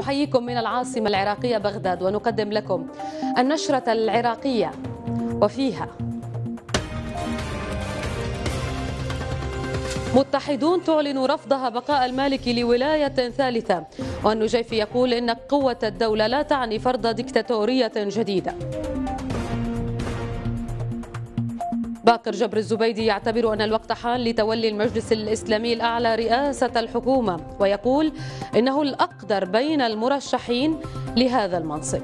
نحييكم من العاصمة العراقية بغداد ونقدم لكم النشرة العراقية وفيها متحدون تعلن رفضها بقاء المالكي لولاية ثالثة. والنجيفي يقول إن قوة الدولة لا تعني فرض ديكتاتورية جديدة. باقر جبر الزبيدي يعتبر أن الوقت حان لتولي المجلس الإسلامي الأعلى رئاسة الحكومة ويقول إنه الأقدر بين المرشحين لهذا المنصب.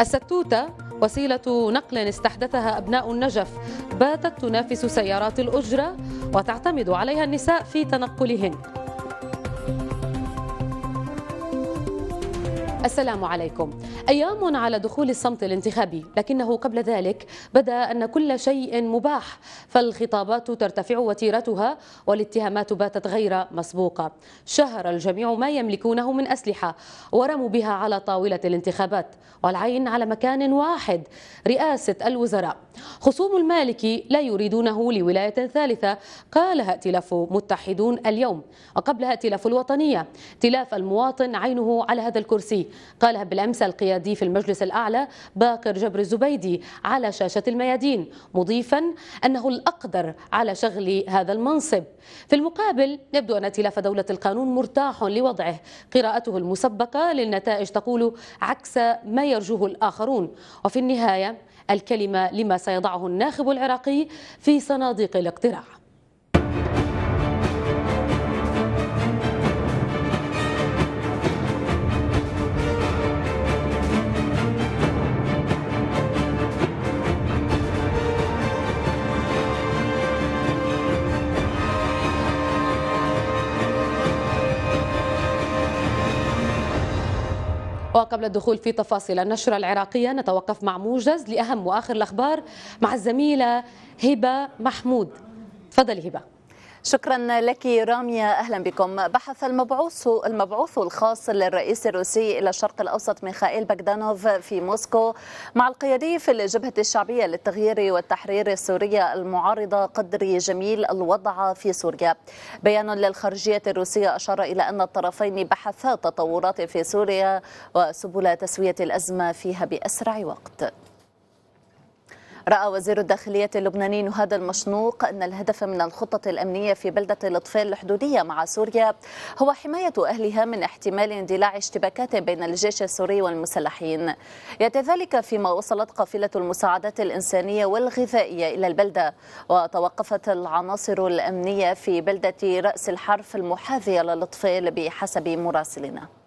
الستوتة وسيلة نقل استحدثها أبناء النجف باتت تنافس سيارات الأجرة وتعتمد عليها النساء في تنقلهن. السلام عليكم. أيام على دخول الصمت الانتخابي لكنه قبل ذلك بدأ أن كل شيء مباح فالخطابات ترتفع وتيرتها والاتهامات باتت غير مسبوقة. شهر الجميع ما يملكونه من أسلحة ورموا بها على طاولة الانتخابات والعين على مكان واحد رئاسة الوزراء. خصوم المالكي لا يريدونه لولاية ثالثة قالها ائتلاف متحدون اليوم. وقبلها ائتلاف الوطنية ائتلاف المواطن عينه على هذا الكرسي. قالها بالأمس القيادي في المجلس الأعلى باقر جبر الزبيدي على شاشة الميادين مضيفا أنه الأقدر على شغل هذا المنصب. في المقابل يبدو أن ائتلاف دولة القانون مرتاح لوضعه. قراءته المسبقة للنتائج تقول عكس ما يرجوه الآخرون. وفي النهاية الكلمة لما سيضعه الناخب العراقي في صناديق الاقتراع. وقبل الدخول في تفاصيل النشرة العراقية نتوقف مع موجز لأهم وآخر الأخبار مع الزميلة هبة محمود. تفضلي هبة. شكرا لك رامية أهلا بكم. بحث المبعوث المبعوث الخاص للرئيس الروسي إلى الشرق الأوسط ميخائيل بغدانوف في موسكو. مع القيادي في الجبهة الشعبية للتغيير والتحرير السورية المعارضة قدر جميل الوضع في سوريا. بيان للخارجية الروسية أشار إلى أن الطرفين بحثا تطورات في سوريا وسبل تسوية الأزمة فيها بأسرع وقت. رأى وزير الداخلية اللبناني نهاد المشنوق أن الهدف من الخطة الأمنية في بلدة الإطفال الحدودية مع سوريا هو حماية أهلها من احتمال اندلاع اشتباكات بين الجيش السوري والمسلحين. يأتي ذلك فيما وصلت قافلة المساعدات الإنسانية والغذائية إلى البلدة وتوقفت العناصر الأمنية في بلدة رأس الحرف المحاذية للإطفال بحسب مراسلنا.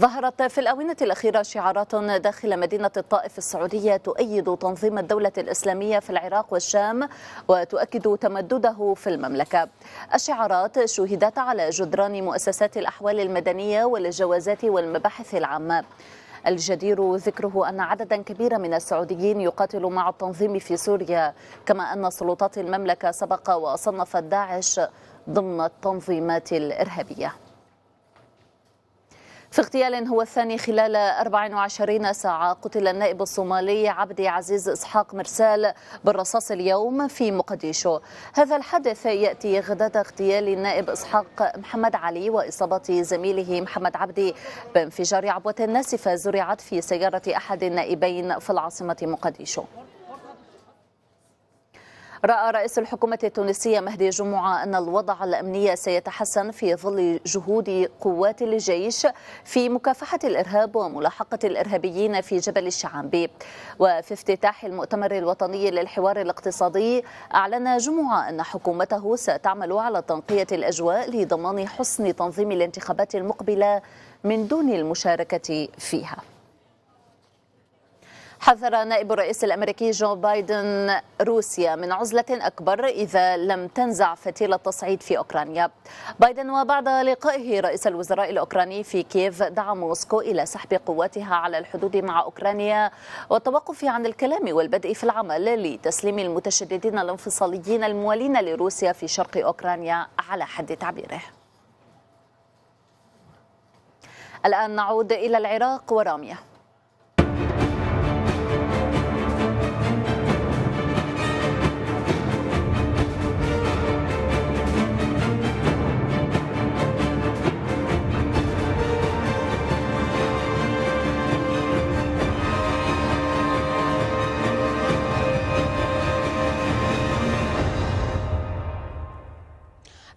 ظهرت في الآونة الأخيرة شعارات داخل مدينة الطائف السعودية تؤيد تنظيم الدولة الإسلامية في العراق والشام وتؤكد تمدده في المملكة. الشعارات شهدت على جدران مؤسسات الأحوال المدنية والجوازات والمباحث العامة. الجدير ذكره أن عددا كبيرا من السعوديين يقاتل مع التنظيم في سوريا كما أن سلطات المملكة سبق وصنفت داعش ضمن التنظيمات الإرهابية. في اغتيال هو الثاني خلال 24 ساعة قتل النائب الصومالي عبدي عزيز إسحاق مرسال بالرصاص اليوم في مقديشو. هذا الحدث يأتي غداة اغتيال النائب إسحاق محمد علي وإصابة زميله محمد عبدي بانفجار عبوة ناسفة زرعت في سيارة أحد النائبين في العاصمة مقديشو. رأى رئيس الحكومة التونسية مهدي جمعة أن الوضع الأمني سيتحسن في ظل جهود قوات الجيش في مكافحة الإرهاب وملاحقة الإرهابيين في جبل الشعانبي وفي افتتاح المؤتمر الوطني للحوار الاقتصادي أعلن جمعة أن حكومته ستعمل على تنقية الأجواء لضمان حسن تنظيم الانتخابات المقبلة من دون المشاركة فيها. حذر نائب الرئيس الأمريكي جو بايدن روسيا من عزلة أكبر إذا لم تنزع فتيل التصعيد في أوكرانيا. بايدن وبعد لقائه رئيس الوزراء الأوكراني في كييف دعا موسكو إلى سحب قواتها على الحدود مع أوكرانيا والتوقف عن الكلام والبدء في العمل لتسليم المتشددين الانفصاليين الموالين لروسيا في شرق أوكرانيا على حد تعبيره. الآن نعود إلى العراق وراميه.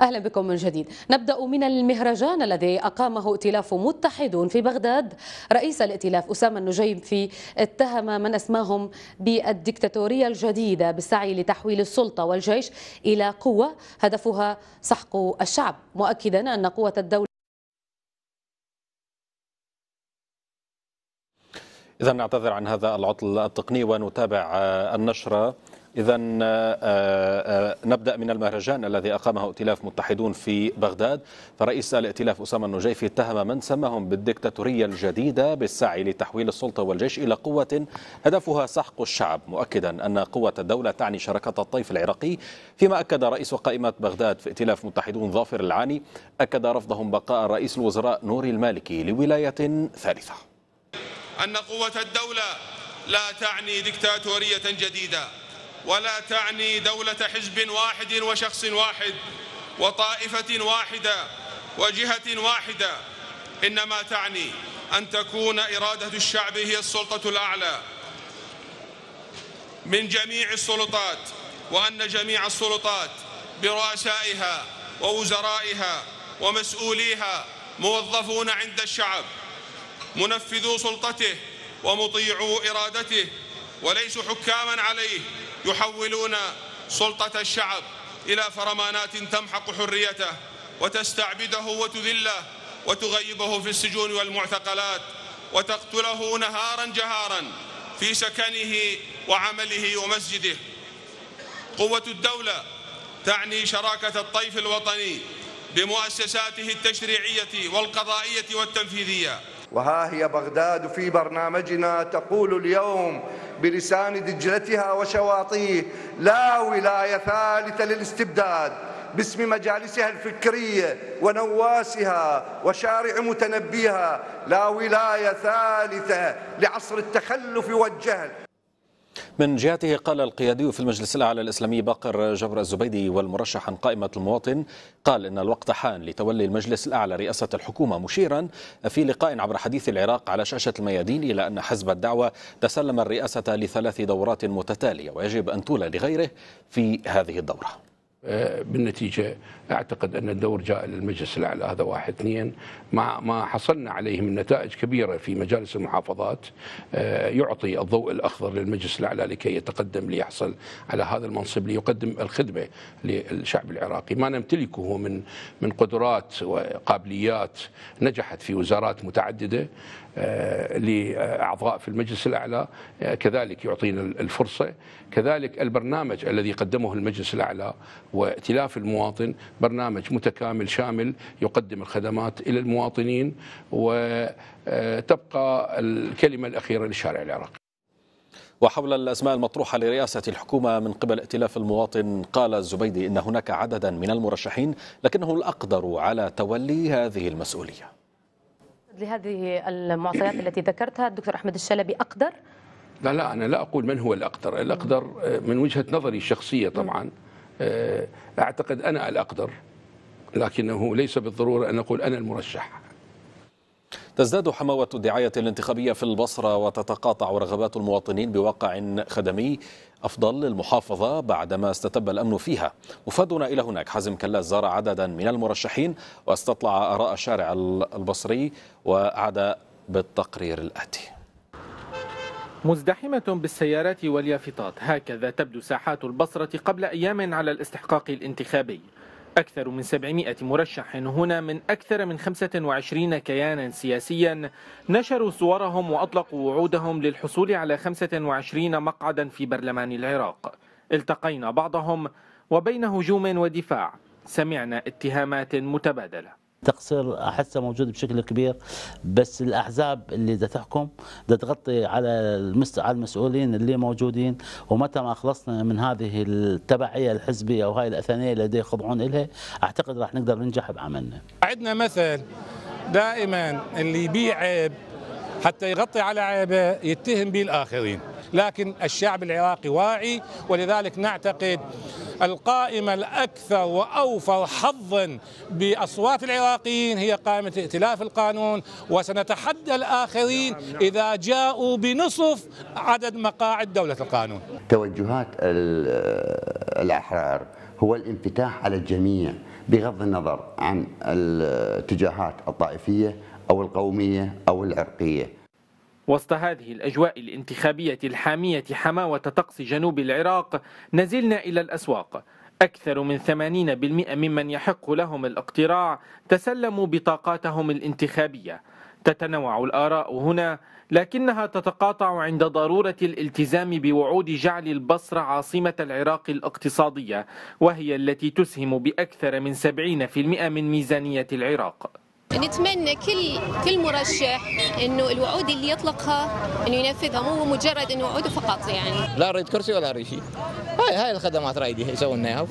أهلا بكم من جديد. نبدأ من المهرجان الذي أقامه ائتلاف متحدون في بغداد. رئيس الائتلاف أسامة النجيب اتهم من أسماهم بالدكتاتورية الجديدة بالسعي لتحويل السلطة والجيش إلى قوة هدفها سحق الشعب. مؤكدا أن قوة الدولة إذا نعتذر عن هذا العطل التقني ونتابع النشرة. إذا آه، آه، نبدأ من المهرجان الذي أقامه ائتلاف متحدون في بغداد. فرئيس الائتلاف أسامة النجيفي اتهم من سماهم بالدكتاتورية الجديدة بالسعي لتحويل السلطة والجيش إلى قوة هدفها سحق الشعب. مؤكدا أن قوة الدولة تعني شراكة الطيف العراقي. فيما أكد رئيس قائمة بغداد في ائتلاف متحدون ظافر العاني أكد رفضهم بقاء رئيس الوزراء نوري المالكي لولاية ثالثة. أن قوة الدولة لا تعني دكتاتورية جديدة. ولا تعني دولة حزب واحد وشخص واحد وطائفة واحدة وجهة واحدة. إنما تعني أن تكون إرادة الشعب هي السلطة الأعلى من جميع السلطات وأن جميع السلطات برؤسائها ووزرائها ومسؤوليها موظفون عند الشعب منفذو سلطته ومطيعو إرادته وليسوا حكاما عليه. يحولون سلطة الشعب إلى فرمانات تمحق حريته وتستعبده وتذله وتغيبه في السجون والمعتقلات وتقتله نهارا جهارا في سكنه وعمله ومسجده. قوة الدولة تعني شراكة الطيف الوطني بمؤسساته التشريعية والقضائية والتنفيذية. وها هي بغداد في برنامجنا تقول اليوم بلسان دجلتها وشواطئه لا ولاية ثالثة للاستبداد باسم مجالسها الفكرية ونواسها وشارع متنبيها لا ولاية ثالثة لعصر التخلف والجهل. من جهته قال القيادي في المجلس الأعلى الإسلامي باقر جبر الزبيدي والمرشح عن قائمة المواطن قال إن الوقت حان لتولي المجلس الأعلى رئاسة الحكومة مشيرا في لقاء عبر حديث العراق على شاشة الميادين إلى أن حزب الدعوة تسلم الرئاسة لثلاث دورات متتالية ويجب أن تولى لغيره في هذه الدورة. بالنتيجة أعتقد أن الدور جاء للمجلس الأعلى هذا واحد. اثنين مع ما حصلنا عليه من نتائج كبيرة في مجالس المحافظات آه، يعطي الضوء الأخضر للمجلس الأعلى لكي يتقدم ليحصل على هذا المنصب ليقدم الخدمة للشعب العراقي. ما نمتلكه من من قدرات وقابليات نجحت في وزارات متعددة. آه، لأعضاء في المجلس الأعلى آه، كذلك يعطينا الفرصة. كذلك البرنامج الذي قدمه المجلس الأعلى وائتلاف المواطن برنامج متكامل شامل يقدم الخدمات إلى المواطنين وتبقى الكلمة الأخيرة للشارع العراقي. وحول الأسماء المطروحة لرئاسة الحكومة من قبل ائتلاف المواطن قال الزبيدي إن هناك عددا من المرشحين لكنه الأقدر على تولي هذه المسؤولية. لهذه المعطيات التي ذكرتها الدكتور أحمد الشلبي أقدر؟ لا لا أنا لا أقول من هو الأقدر. الأقدر من وجهة نظري الشخصية طبعا آه، أعتقد أنا الأقدر لكنه ليس بالضرورة أن نقول أنا المرشح. تزداد حماوة الدعاية الانتخابية في البصرة وتتقاطع رغبات المواطنين بواقع خدمي أفضل للمحافظة بعدما استتب الأمن فيها. مفادنا إلى هناك حازم كلاس زار عددا من المرشحين واستطلع آراء الشارع البصري وعاد بالتقرير الآتي. مزدحمة بالسيارات واليافطات. هكذا تبدو ساحات البصرة قبل أيام على الاستحقاق الانتخابي. أكثر من 700 مرشح. هنا من أكثر من 25 كيانا سياسيا نشروا صورهم وأطلقوا وعودهم للحصول على 25 مقعدا في برلمان العراق. التقينا بعضهم وبين هجوم ودفاع. سمعنا اتهامات متبادلة. تقصير احسه موجود بشكل كبير بس الأحزاب اللي بدها تحكم بدها تغطي على على المسؤولين اللي موجودين ومتى ما خلصنا من هذه التبعية الحزبية أو هاي الأثنية اللي يخضعون لها أعتقد راح نقدر ننجح بعملنا. عندنا مثل دائما اللي يبيع عيب حتى يغطي على عيبه يتهم به الآخرين. لكن الشعب العراقي واعي ولذلك نعتقد القائمة الأكثر وأوفر حظا بأصوات العراقيين هي قائمة ائتلاف القانون وسنتحدى الآخرين إذا جاءوا بنصف عدد مقاعد دولة القانون. توجهات الأحرار هو الانفتاح على الجميع بغض النظر عن الاتجاهات الطائفية أو القومية أو العرقية. وسط هذه الأجواء الانتخابية الحامية حماوة طقس جنوب العراق نزلنا إلى الأسواق. أكثر من 80% ممن يحق لهم الاقتراع تسلموا بطاقاتهم الانتخابية. تتنوع الآراء هنا لكنها تتقاطع عند ضرورة الالتزام بوعود جعل البصرة عاصمة العراق الاقتصادية وهي التي تسهم بأكثر من 70% من ميزانية العراق. نتمنى كل كل مرشح إنه الوعود اللي يطلقها إنه ينفذها مو مجرد إنه وعود فقط يعني. لا اريد كرسي ولا اريد شيء. هاي هاي الخدمات رايدي يسوون اياها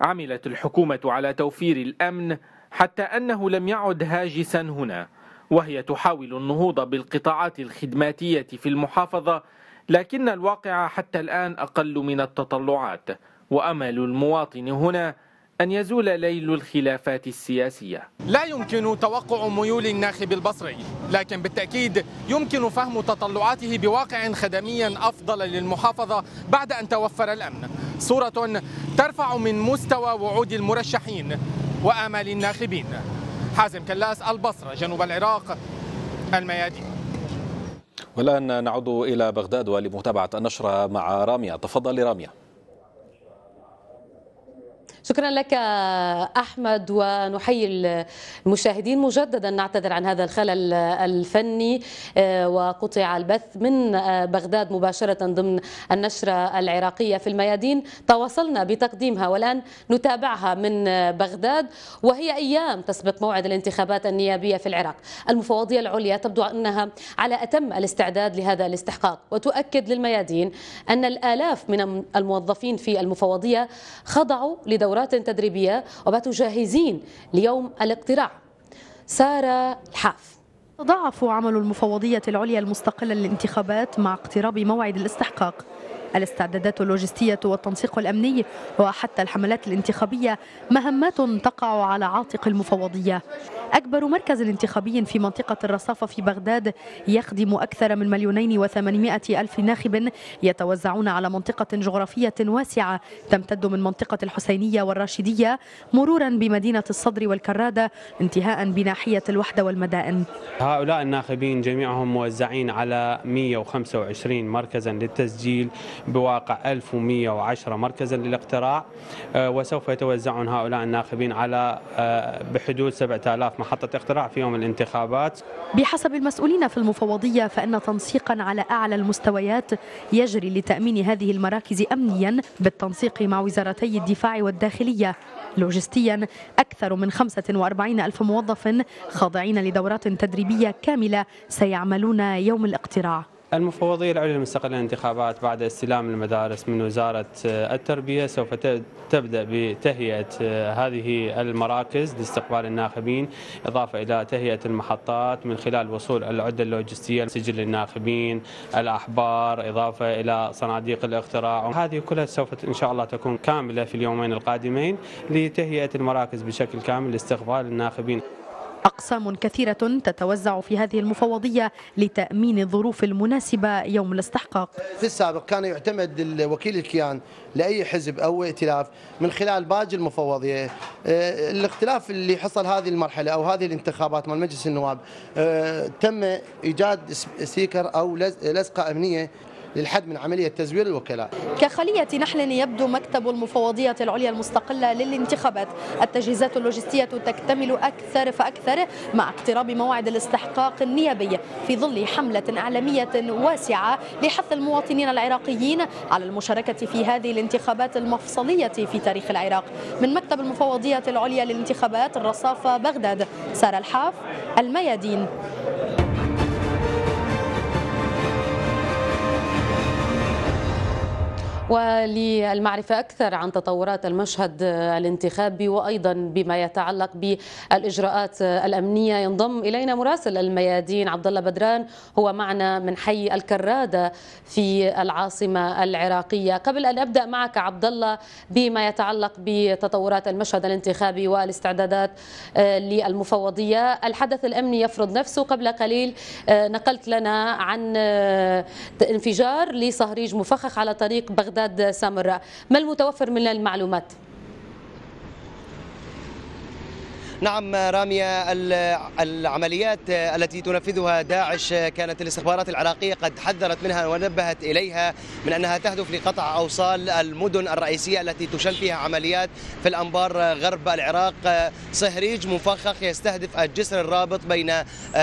عملت الحكومة على توفير الأمن حتى أنه لم يعد هاجسا هنا وهي تحاول النهوض بالقطاعات الخدماتية في المحافظة لكن الواقع حتى الآن أقل من التطلعات. وأمل المواطن هنا أن يزول ليل الخلافات السياسية. لا يمكن توقع ميول الناخب البصري لكن بالتأكيد يمكن فهم تطلعاته بواقع خدمي أفضل للمحافظة بعد أن توفر الأمن. صورة ترفع من مستوى وعود المرشحين وآمال الناخبين. حازم كلاس البصرة جنوب العراق الميادين. والآن نعود إلى بغداد ولمتابعة النشرة مع رامية تفضل رامية شكرا لك أحمد ونحيي المشاهدين. مجددا نعتذر عن هذا الخلل الفني آه، وقطع البث من آه، بغداد مباشرة ضمن النشرة العراقية في الميادين. تواصلنا بتقديمها والآن نتابعها من آه، بغداد وهي أيام تسبق موعد الانتخابات النيابية في العراق. المفوضية العليا تبدو أنها على أتم الاستعداد لهذا الاستحقاق. وتؤكد للميادين أن الآلاف من الموظفين في المفوضية خضعوا لدورات دورات تدريبية وباتوا جاهزين ليوم الاقتراع. سارة الحاف. تضاعف عمل المفوضية العليا المستقلة للانتخابات مع اقتراب موعد الاستحقاق. الاستعدادات اللوجستية والتنسيق الأمني وحتى الحملات الانتخابية مهمات تقع على عاتق المفوضية. أكبر مركز انتخابي في منطقة الرصافة في بغداد يخدم أكثر من مليونين وثمانمائة ألف ناخب يتوزعون على منطقة جغرافية واسعة تمتد من منطقة الحسينية والراشدية مرورا بمدينة الصدر والكرادة انتهاء بناحية الوحدة والمدائن. هؤلاء الناخبين جميعهم موزعين على 125 مركزا للتسجيل بواقع 1110 مركزا للاقتراع آه، وسوف يتوزعون هؤلاء الناخبين على آه، بحدود 7000 محطة اقتراع في يوم الانتخابات. بحسب المسؤولين في المفوضية فإن تنسيقا على أعلى المستويات يجري لتأمين هذه المراكز أمنيا بالتنسيق مع وزارتي الدفاع والداخلية. لوجستيا أكثر من 45 ألف موظف خاضعين لدورات تدريبية كاملة سيعملون يوم الاقتراع. المفوضية العليا المستقلة للانتخابات بعد استلام المدارس من وزارة التربية سوف تبدأ بتهيئة هذه المراكز لاستقبال الناخبين إضافة إلى تهيئة المحطات من خلال وصول العدة اللوجستية سجل الناخبين الأحبار إضافة إلى صناديق الاقتراع هذه كلها سوف إن شاء الله تكون كاملة في اليومين القادمين لتهيئة المراكز بشكل كامل لاستقبال الناخبين. أقسام كثيرة تتوزع في هذه المفوضية لتأمين الظروف المناسبة يوم الاستحقاق. في السابق كان يعتمد الوكيل الكيان لأي حزب أو ائتلاف من خلال باقي المفوضية. آه، الاختلاف اللي حصل هذه المرحلة أو هذه الانتخابات مال مجلس النواب آه، تم إيجاد سيكر أو لزقة أمنية للحد من عملية تزوير الوكلاء كخلية نحل يبدو مكتب المفوضية العليا المستقلة للانتخابات. التجهيزات اللوجستية تكتمل أكثر فأكثر مع اقتراب موعد الاستحقاق النيابي في ظل حملة إعلامية واسعة لحث المواطنين العراقيين على المشاركة في هذه الانتخابات المفصلية في تاريخ العراق. من مكتب المفوضية العليا للانتخابات الرصافة بغداد سارة الحاف الميادين. وللمعرفة أكثر عن تطورات المشهد الانتخابي وأيضا بما يتعلق بالإجراءات الأمنية. ينضم إلينا مراسل الميادين عبد الله بدران هو معنا من حي الكرادة في العاصمة العراقية. قبل أن أبدأ معك عبد الله بما يتعلق بتطورات المشهد الانتخابي والاستعدادات آه، للمفوضية الحدث الأمني يفرض نفسه قبل قليل. آه، نقلت لنا عن آه، انفجار لصهريج مفخخ على طريق بغداد. بغداد سامراء ما المتوفر من المعلومات؟ نعم رامية العمليات التي تنفذها داعش كانت الاستخبارات العراقية قد حذرت منها ونبهت إليها من أنها تهدف لقطع أوصال المدن الرئيسية التي تشن فيها عمليات في الأنبار غرب العراق. صهريج مفخخ يستهدف الجسر الرابط بين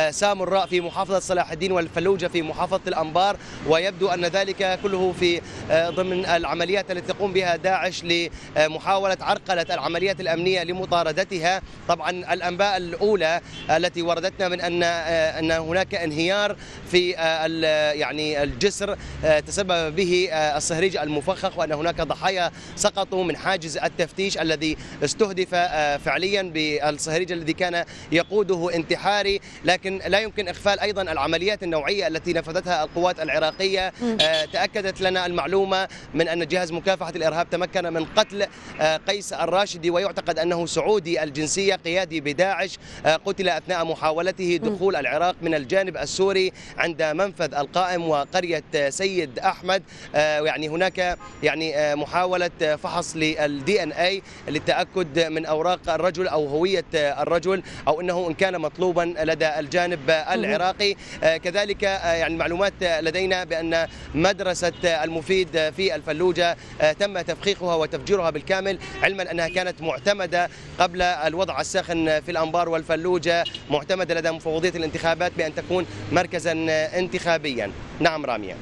سامراء في محافظة صلاح الدين والفلوجة في محافظة الأنبار ويبدو أن ذلك كله في ضمن العمليات التي تقوم بها داعش لمحاولة عرقلة العمليات الأمنية لمطاردتها. طبعا الأنباء الأولى التي وردتنا من أن أن هناك انهيار في يعني الجسر تسبب به الصهريج المفخخ وأن هناك ضحايا سقطوا من حاجز التفتيش الذي استهدف فعليا بالصهريج الذي كان يقوده انتحاري. لكن لا يمكن إغفال أيضا العمليات النوعية التي نفذتها القوات العراقية. تأكدت لنا المعلومة من أن جهاز مكافحة الإرهاب تمكن من قتل قيس الراشدي. ويعتقد أنه سعودي الجنسية قيادي بداعش قتل أثناء محاولته دخول العراق من الجانب السوري عند منفذ القائم وقرية سيد أحمد. يعني هناك يعني محاولة فحص للدي إن اي للتأكد من أوراق الرجل أو هوية الرجل أو أنه إن كان مطلوبا لدى الجانب العراقي. كذلك يعني المعلومات لدينا بأن مدرسة المفيد في الفلوجة تم تفخيخها وتفجيرها بالكامل علما أنها كانت معتمدة قبل الوضع الساخن. في الأنبار والفلوجة معتمدة لدى مفوضية الانتخابات بأن تكون مركزا انتخابيا. نعم رامية.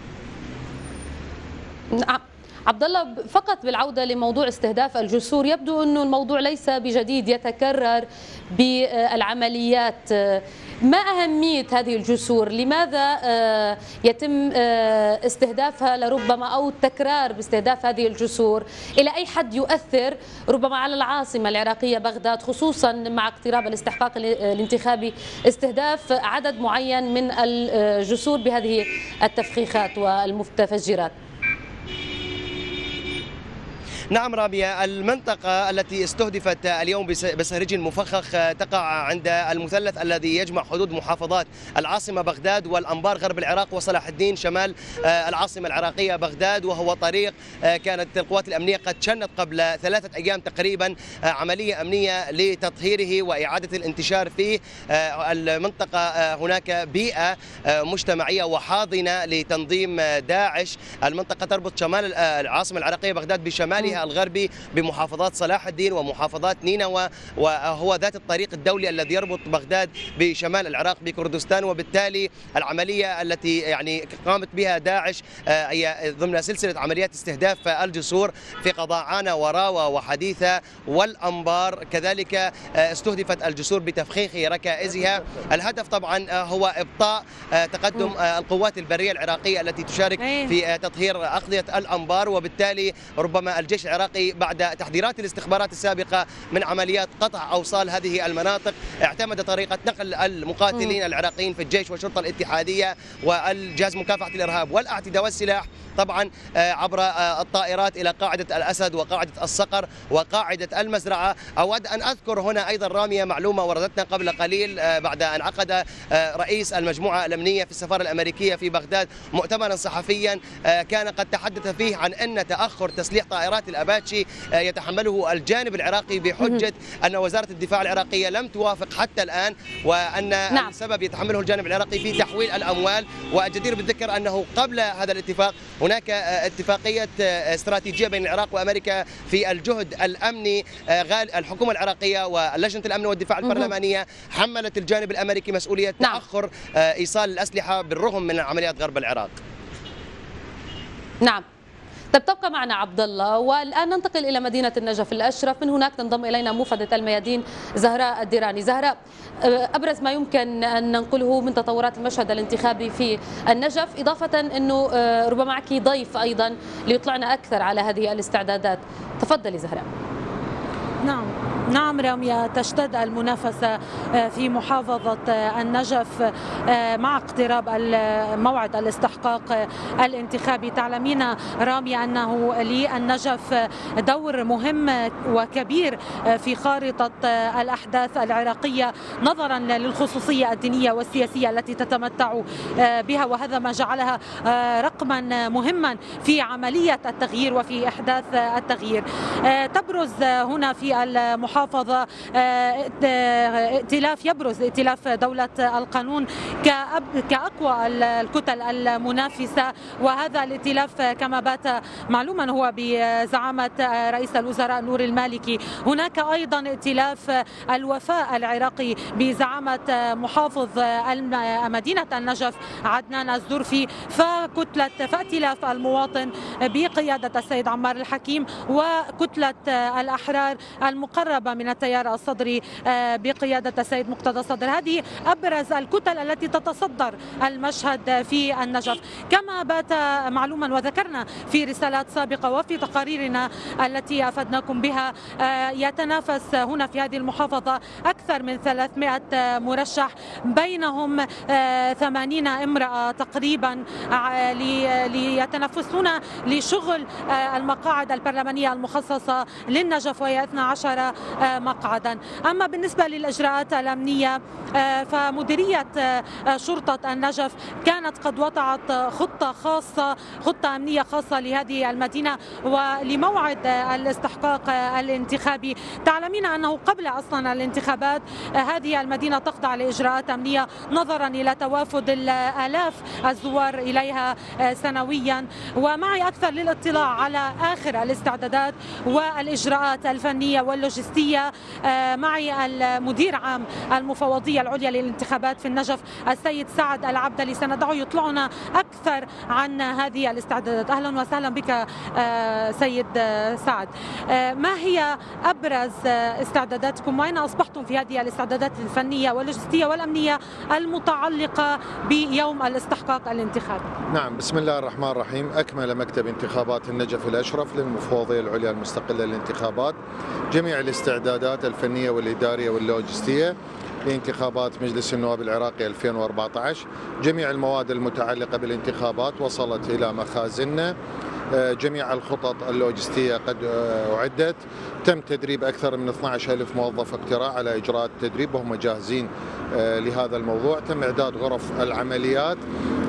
نعم. عبد الله فقط بالعودة لموضوع استهداف الجسور يبدو انه الموضوع ليس بجديد يتكرر بالعمليات. ما أهمية هذه الجسور؟ لماذا يتم استهدافها لربما أو التكرار باستهداف هذه الجسور؟ إلى أي حد يؤثر ربما على العاصمة العراقية بغداد خصوصا مع اقتراب الاستحقاق الانتخابي استهداف عدد معين من الجسور بهذه التفخيخات والمتفجرات نعم رابية المنطقة التي استهدفت اليوم بسهرج مفخخ تقع عند المثلث الذي يجمع حدود محافظات العاصمة بغداد والأنبار غرب العراق وصلاح الدين شمال العاصمة العراقية بغداد وهو طريق كانت القوات الأمنية قد شنت قبل ثلاثة أيام تقريبا عملية أمنية لتطهيره وإعادة الانتشار فيه. المنطقة هناك بيئة مجتمعية وحاضنة لتنظيم داعش. المنطقة تربط شمال العاصمة العراقية بغداد بشمالها. الغربي بمحافظات صلاح الدين ومحافظات نينوى وهو ذات الطريق الدولي الذي يربط بغداد بشمال العراق بكردستان وبالتالي العملية التي يعني قامت بها داعش هي ضمن سلسلة عمليات استهداف الجسور في قضاعانة وراوة وحديثة والأنبار. كذلك استهدفت الجسور بتفخيخ ركائزها. الهدف طبعا هو إبطاء تقدم القوات البرية العراقية التي تشارك في تطهير أقضية الأنبار. وبالتالي ربما الجيش العراقي بعد تحذيرات الاستخبارات السابقة من عمليات قطع أوصال هذه المناطق. اعتمد طريقة نقل المقاتلين العراقيين في الجيش والشرطة الاتحادية والجهاز مكافحة الإرهاب والاعتداء والسلاح طبعا عبر الطائرات إلى قاعدة الأسد وقاعدة الصقر وقاعدة المزرعة. أود أن أذكر هنا أيضا رامية معلومة وردتنا قبل قليل بعد أن عقد رئيس المجموعة الأمنية في السفارة الأمريكية في بغداد مؤتمرا صحفيا كان قد تحدث فيه عن أن تأخر تسليح طائرات الأباتشي يتحمله الجانب العراقي بحجة أن وزارة الدفاع العراقية لم توافق حتى الآن وأن نعم. السبب يتحمله الجانب العراقي في تحويل الأموال. والجدير بالذكر أنه قبل هذا الاتفاق هناك اتفاقية استراتيجية بين العراق وأمريكا في الجهد الأمني الحكومة العراقية ولجنة الأمن والدفاع البرلمانية حملت الجانب الأمريكي مسؤولية نعم. تأخر إيصال الأسلحة بالرغم من عمليات غرب العراق. نعم. طب تبقى معنا عبد الله والآن ننتقل إلى مدينة النجف الأشرف. من هناك تنضم إلينا موفدة الميادين زهراء الديراني. زهراء أبرز ما يمكن أن ننقله من تطورات المشهد الانتخابي في النجف إضافة إنه ربما معك ضيف أيضا ليطلعنا أكثر على هذه الاستعدادات. تفضلي زهراء. نعم. نعم رامية تشتد المنافسة في محافظة النجف مع اقتراب موعد الاستحقاق الانتخابي. تعلمين رامية أنه للنجف دور مهم وكبير في خارطة الأحداث العراقية نظرا للخصوصية الدينية والسياسية التي تتمتع بها. وهذا ما جعلها رقما مهما في عملية التغيير وفي إحداث التغيير. تبرز هنا في هذه المحافظة ائتلاف يبرز ائتلاف دولة القانون كأقوى الكتل المنافسة. وهذا الائتلاف كما بات معلوما هو بزعامة رئيس الوزراء نور المالكي. هناك أيضا ائتلاف الوفاء العراقي بزعامة محافظ مدينة النجف عدنان الزرفي. فكتلة فائتلاف المواطن بقيادة السيد عمار الحكيم وكتلة الأحرار المقربة من التيار الصدري بقيادة السيد مقتدى صدر. هذه أبرز الكتل التي تتصدر المشهد في النجف. كما بات معلوما وذكرنا في رسالات سابقة وفي تقاريرنا التي أفدناكم بها يتنافس هنا في هذه المحافظة أكثر من 300 مرشح. بينهم 80 امرأة تقريبا ليتنافسون لشغل المقاعد البرلمانية المخصصة للنجف وهي 12 مقعدا. أما بالنسبة للإجراءات الأمنية فمديرية شرطة النجف كانت قد وضعت خطة خاصة خطة أمنية خاصة لهذه المدينة ولموعد الاستحقاق الانتخابي. تعلمين أنه قبل أصلا الانتخابات هذه المدينة تخضع لإجراءات أمنية نظرا إلى توافد الآلاف الزوار إليها سنويا. ومعي أكثر للاطلاع على آخر الاستعدادات والإجراءات الفنية واللوجستية. معي المدير عام المفوضية العليا للانتخابات في النجف السيد سعد العبدلي. سندعه يطلعنا أكثر عن هذه الاستعدادات. أهلا وسهلا بك سيد سعد. ما هي أبرز استعداداتكم؟ وأين أصبحتم في هذه الاستعدادات الفنية واللوجستية والأمنية المتعلقة بيوم الاستحقاق الانتخابي نعم بسم الله الرحمن الرحيم. أكمل مكتب انتخابات النجف الأشرف للمفوضية العليا المستقلة للانتخابات. جميع الاستعدادات الفنية والإدارية واللوجستية لانتخابات مجلس النواب العراقي 2014 جميع المواد المتعلقة بالانتخابات وصلت إلى مخازننا. جميع الخطط اللوجستية قد أعدت. تم تدريب أكثر من 12 ألف موظف اقتراع على إجراء التدريب وهم جاهزين لهذا الموضوع. تم إعداد غرف العمليات.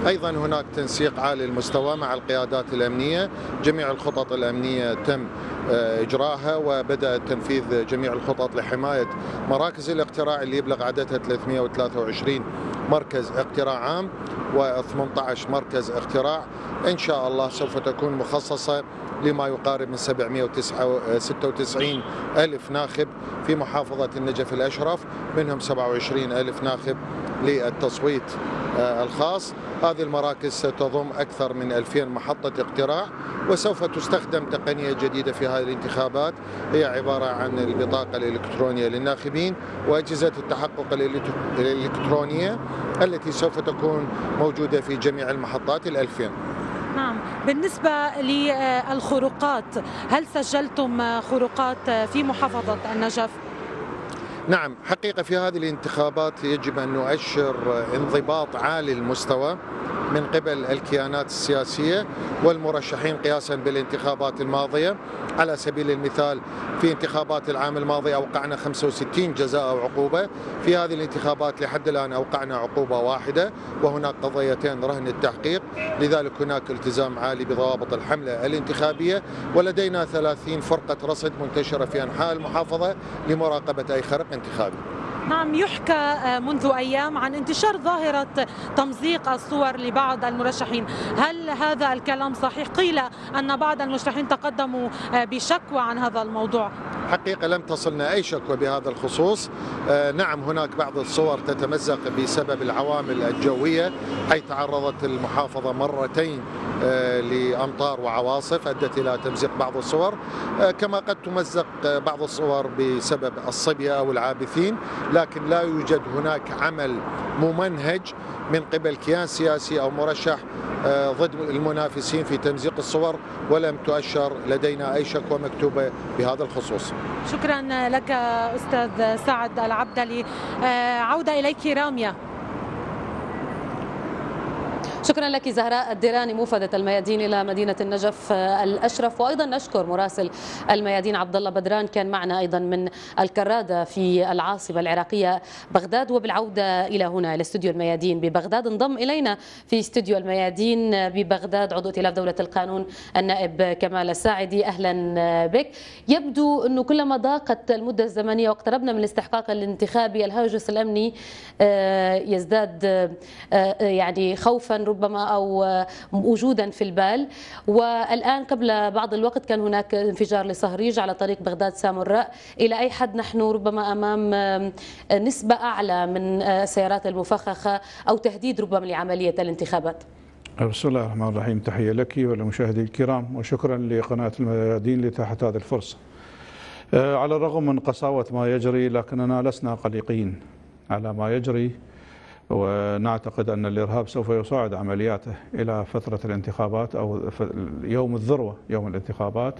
أيضا هناك تنسيق عالي المستوى مع القيادات الأمنية. جميع الخطط الأمنية تم إجراءها وبدأ تنفيذ جميع الخطط لحماية مراكز الاقتراع اللي يبلغ عددها 323 مركز اقتراع عام و18 مركز اقتراع. إن شاء الله سوف تكون مخصصة لما يقارب من 796 ألف ناخب في محافظة النجف الأشرف منهم 27 ألف ناخب للتصويت الخاص. هذه المراكز ستضم أكثر من 2000 محطة اقتراع وسوف تستخدم تقنية جديدة في هذه الانتخابات. هي عبارة عن البطاقة الإلكترونية للناخبين وأجهزة التحقق الإلكترونية التي سوف تكون موجودة في جميع المحطات الألفين. نعم بالنسبة للخروقات هل سجلتم خروقات في محافظة النجف؟ نعم حقيقة في هذه الانتخابات يجب أن نؤشر انضباط عالي المستوى من قبل الكيانات السياسية والمرشحين قياسا بالانتخابات الماضية. على سبيل المثال في انتخابات العام الماضي أوقعنا 65 جزاء أو عقوبة. في هذه الانتخابات لحد الآن أوقعنا عقوبة واحدة وهناك قضيتين رهن التحقيق. لذلك هناك التزام عالي بضوابط الحملة الانتخابية ولدينا 30 فرقة رصد منتشرة في أنحاء المحافظة لمراقبة أي خرق انتخابي. نعم يحكى منذ أيام عن انتشار ظاهرة تمزيق الصور لبعض المرشحين. هل هذا الكلام صحيح؟ قيل أن بعض المرشحين تقدموا بشكوى عن هذا الموضوع. حقيقة لم تصلنا أي شكوى بهذا الخصوص. نعم هناك بعض الصور تتمزق بسبب العوامل الجوية حيث تعرضت المحافظة مرتين لأمطار وعواصف أدت إلى تمزيق بعض الصور. كما قد تمزق بعض الصور بسبب الصبية أو العابثين. لكن لا يوجد هناك عمل ممنهج من قبل كيان سياسي أو مرشح ضد المنافسين في تمزيق الصور ولم تؤشر لدينا أي شكوى مكتوبة بهذا الخصوص. شكرا لك أستاذ سعد العبدلي عودة إليك رامية. شكرا لك زهراء الديراني موفدة الميادين إلى مدينة النجف الأشرف. وأيضا نشكر مراسل الميادين عبد الله بدران كان معنا أيضا من الكرادة في العاصمة العراقية بغداد. وبالعودة إلى هنا إلى استوديو الميادين ببغداد انضم إلينا في استوديو الميادين ببغداد عضو ائتلاف دولة القانون النائب كمال الساعدي. أهلا بك. يبدو أنه كلما ضاقت المدة الزمنية واقتربنا من الاستحقاق الانتخابي الهاجس الأمني آه، يزداد آه، يعني خوفا ربما أو وجودا في البال. والآن قبل بعض الوقت كان هناك انفجار لصهريج على طريق بغداد سامراء إلى أي حد نحن ربما أمام نسبة أعلى من السيارات المفخخة أو تهديد ربما لعملية الانتخابات؟ بسم الله الرحمن الرحيم. تحية لك ولمشاهدي الكرام وشكرا لقناة الميادين لإتاحة هذه الفرصة. آه، على الرغم من قساوة ما يجري لكننا لسنا قلقين على ما يجري. ونعتقد أن الإرهاب سوف يصعد عملياته إلى فترة الانتخابات أو يوم الذروة يوم الانتخابات.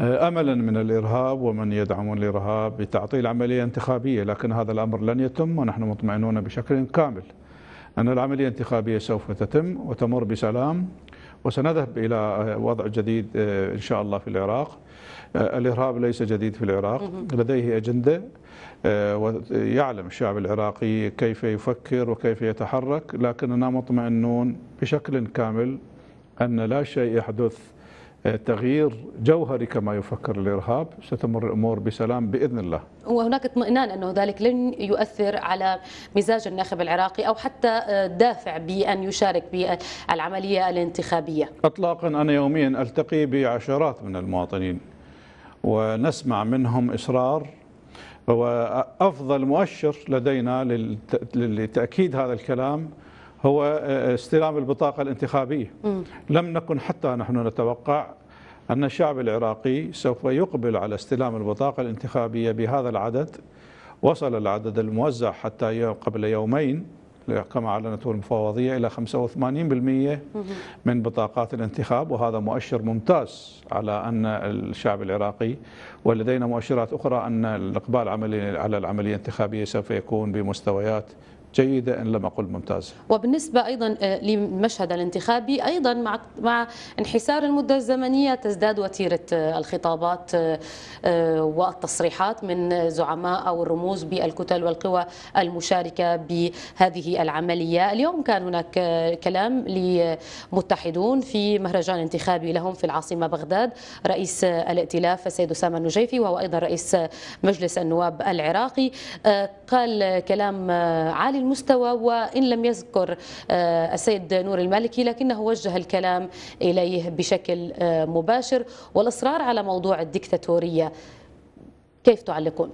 آه، املا من الإرهاب ومن يدعمون الإرهاب بتعطيل عملية انتخابية لكن هذا الأمر لن يتم ونحن مطمئنون بشكل كامل. أن العملية الانتخابية سوف تتم وتمر بسلام. وسنذهب إلى وضع جديد آه، إن شاء الله في العراق. آه، الإرهاب ليس جديد في العراق. لديه أجندة آه، ويعلم الشعب العراقي كيف يفكر وكيف يتحرك لكننا مطمئنون بشكل كامل أن لا شيء يحدث تغيير جوهري كما يفكر الإرهاب ستمر الأمور بسلام بإذن الله. وهناك اطمئنان أنه ذلك لن يؤثر على مزاج الناخب العراقي أو حتى دافع بأن يشارك بالعملية الانتخابية. اطلاقا أنا يوميا ألتقي بعشرات من المواطنين ونسمع منهم إصرار هو أفضل مؤشر لدينا لتأكيد هذا الكلام هو استلام البطاقة الانتخابية. م. لم نكن حتى نحن نتوقع أن الشعب العراقي سوف يقبل على استلام البطاقة الانتخابية بهذا العدد. وصل العدد الموزع حتى قبل يومين كما أعلنته المفوضية إلى 85% من بطاقات الانتخاب. وهذا مؤشر ممتاز على أن الشعب العراقي ولدينا مؤشرات أخرى أن الإقبال على العملية الانتخابية سوف يكون بمستويات جيدة إن لم أقل ممتازة وبالنسبة أيضا آه، للمشهد الانتخابي أيضا مع مع انحسار المدة الزمنية تزداد وتيرة آه، الخطابات آه، والتصريحات من زعماء أو الرموز بالكتل والقوى المشاركة بهذه العملية. اليوم كان هناك كلام لمتحدون في مهرجان انتخابي لهم في العاصمة بغداد. رئيس الائتلاف السيد أسامة النجيفي وهو أيضا رئيس مجلس النواب العراقي. قال كلام عالي المستوى وإن لم يذكر آه، السيد نور المالكي لكنه وجه الكلام إليه بشكل آه، مباشر والإصرار على موضوع الدكتاتورية كيف تعلقون؟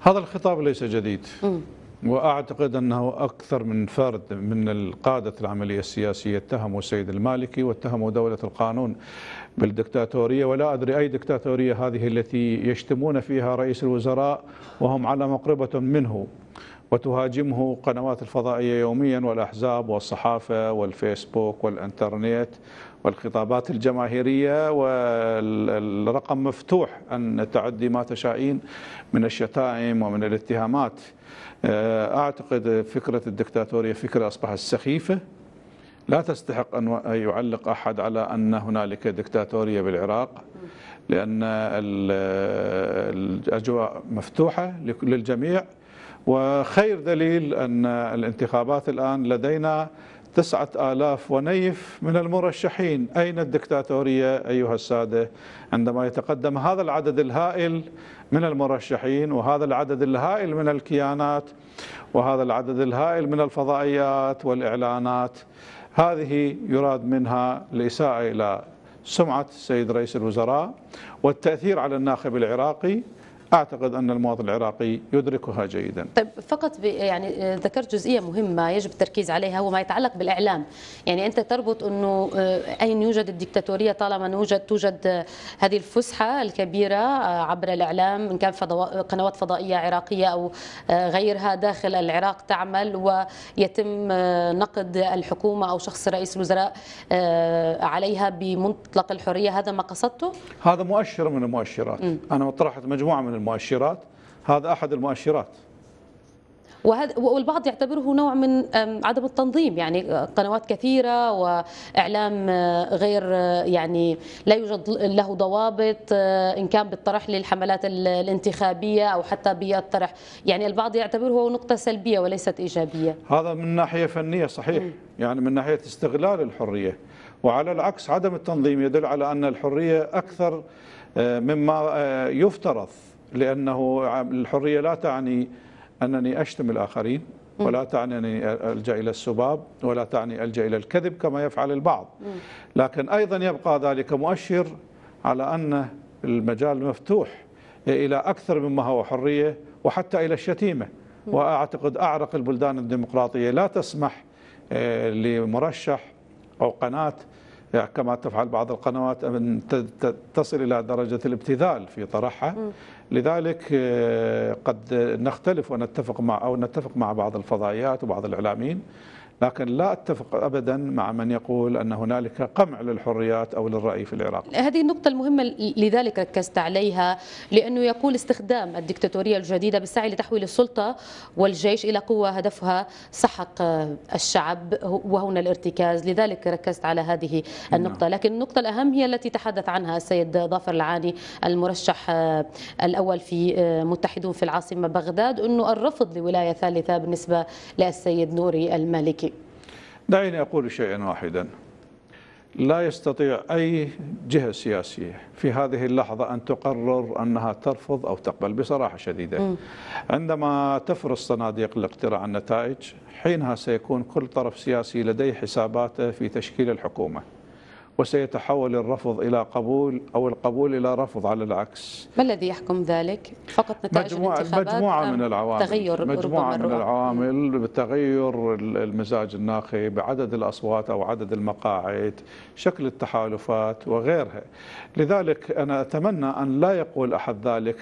هذا الخطاب ليس جديد م. وأعتقد أنه أكثر من فرد من القادة العملية السياسية اتهموا السيد المالكي واتهموا دولة القانون بالدكتاتورية ولا أدري أي دكتاتورية هذه التي يشتمون فيها رئيس الوزراء وهم على مقربة منه وتهاجمه قنوات الفضائية يوميا والأحزاب والصحافة والفيسبوك والإنترنت والخطابات الجماهيرية والرقم مفتوح أن تعدي ما تشائين من الشتائم ومن الاتهامات. آه، أعتقد فكرة الدكتاتورية فكرة أصبحت سخيفة. لا تستحق أن يعلق أحد على أن هنالك دكتاتورية بالعراق لأن الأجواء مفتوحة للجميع. وخير دليل أن الانتخابات الآن لدينا تسعة آلاف ونيف من المرشحين. أين الدكتاتورية أيها السادة؟ عندما يتقدم هذا العدد الهائل من المرشحين وهذا العدد الهائل من الكيانات وهذا العدد الهائل من الفضائيات والإعلانات هذه يراد منها الإساءة إلى سمعة السيد رئيس الوزراء والتأثير على الناخب العراقي أعتقد أن المواطن العراقي يدركها جيدا. طيب فقط يعني ذكرت جزئية مهمة يجب التركيز عليها هو ما يتعلق بالإعلام، يعني أنت تربط أنه آه، أين يوجد الدكتاتورية طالما يوجد توجد هذه الفسحة الكبيرة آه، عبر الإعلام إن كان قنوات فضائية عراقية أو آه، غيرها داخل العراق تعمل ويتم نقد الحكومة أو شخص رئيس الوزراء عليها بمطلق الحرية هذا ما قصدته؟ هذا مؤشر من المؤشرات، م. أنا طرحت مجموعة من المؤشرات. هذا أحد المؤشرات. وهذا والبعض يعتبره نوع من عدم التنظيم يعني قنوات كثيرة وإعلام غير يعني لا يوجد له ضوابط إن كان بالطرح للحملات الانتخابية أو حتى بالطرح. يعني البعض يعتبره نقطة سلبية وليست إيجابية. هذا من ناحية فنية صحيح. يعني من ناحية استغلال الحرية. وعلى العكس عدم التنظيم يدل على أن الحرية أكثر آه، مما آه، يفترض. لأنه الحرية لا تعني أنني أشتم الآخرين ولا تعني أنني ألجأ إلى السباب ولا تعني ألجأ إلى الكذب كما يفعل البعض. لكن أيضا يبقى ذلك مؤشر على أن المجال مفتوح إلى أكثر مما هو حرية وحتى إلى الشتيمة. وأعتقد أعرق البلدان الديمقراطية لا تسمح آه، لمرشح أو قناة يعني كما تفعل بعض القنوات أن تصل إلى درجة الابتذال في طرحها. لذلك آه، قد نختلف ونتفق مع أو نتفق مع بعض الفضائيات وبعض الإعلاميين. لكن لا أتفق ابدا مع من يقول أن هنالك قمع للحريات أو للرأي في العراق. هذه النقطة المهمة لذلك ركزت عليها لأنه يقول استخدام الدكتاتورية الجديدة بالسعي لتحويل السلطة والجيش إلى قوة هدفها سحق الشعب وهنا الارتكاز، لذلك ركزت على هذه النقطة، لكن النقطة الأهم هي التي تحدث عنها السيد ظافر العاني المرشح الأول في متحدون في العاصمة بغداد أنه الرفض لولاية ثالثة بالنسبة للسيد نوري المالكي. دعيني أقول شيئا واحدا. لا يستطيع أي جهة سياسية في هذه اللحظة أن تقرر أنها ترفض أو تقبل بصراحة شديدة. عندما تفرض صناديق لاقتراع النتائج حينها سيكون كل طرف سياسي لديه حساباته في تشكيل الحكومة. وسيتحول الرفض إلى قبول أو القبول إلى رفض على العكس. ما الذي يحكم ذلك؟ فقط نتائج مجموعة الانتخابات مجموعة من العوامل. تغير مجموعة من العوامل بتغير المزاج الناخب عدد الأصوات أو عدد المقاعد شكل التحالفات وغيرها. لذلك أنا أتمنى أن لا يقول أحد ذلك